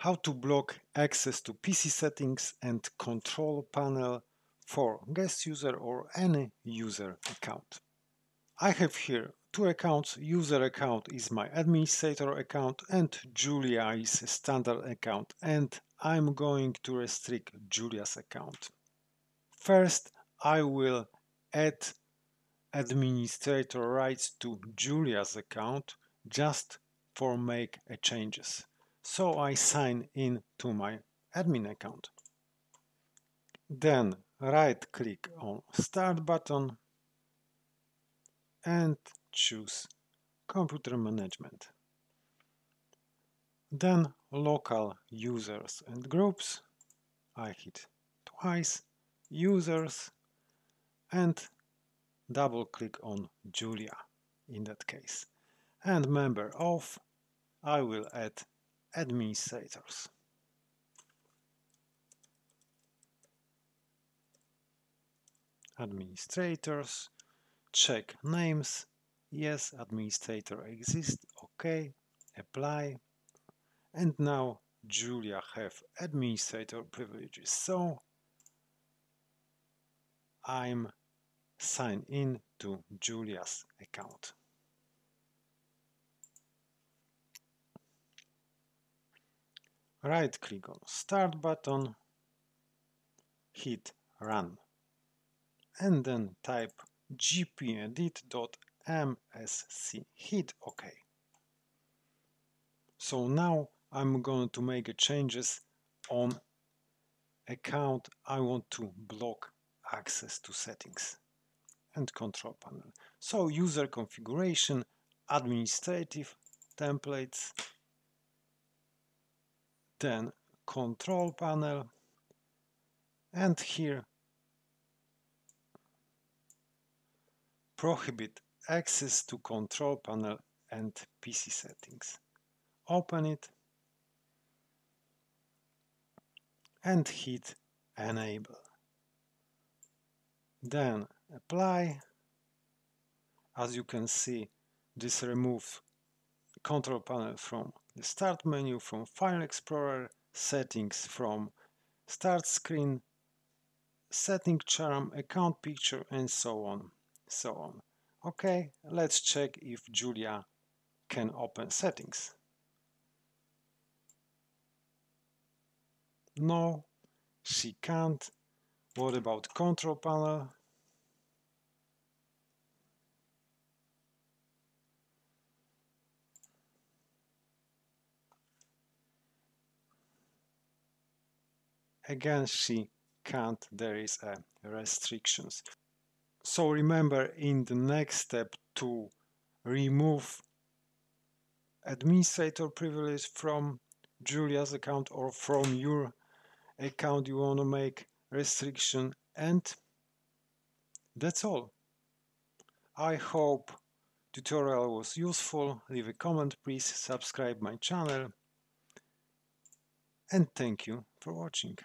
how to block access to PC settings and control panel for guest user or any user account. I have here two accounts. User account is my administrator account and Julia is standard account and I'm going to restrict Julia's account. First, I will add administrator rights to Julia's account just for make a changes. So I sign in to my admin account. Then right click on start button and choose computer management. Then local users and groups. I hit twice users and double click on Julia in that case. And member of, I will add administrators. Administrators, check names, yes, administrator exists, okay, apply, and now Julia have administrator privileges, so I'm sign in to Julia's account. Right click on Start button, hit Run, and then type gpedit.msc. Hit OK. So now I'm going to make changes on account I want to block access to settings and control panel. So user configuration, administrative templates, then control panel, and here prohibit access to control panel and PC settings. Open it and hit enable. Then apply. As you can see, this removes control panel from the start menu, from File Explorer, settings from start screen, setting charm, account picture, and so on, so on. Okay, let's check if Julia can open settings. No, she can't. What about control panel? Again, she can't, there is a restrictions. So remember in the next step to remove administrator privilege from Julia's account or from your account you want to make restriction and that's all. I hope tutorial was useful. Leave a comment, please subscribe my channel and thank you for watching.